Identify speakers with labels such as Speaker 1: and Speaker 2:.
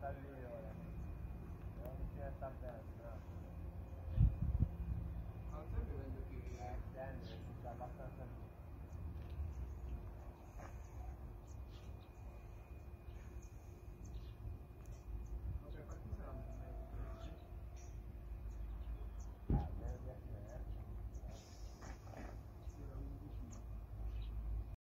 Speaker 1: Dale,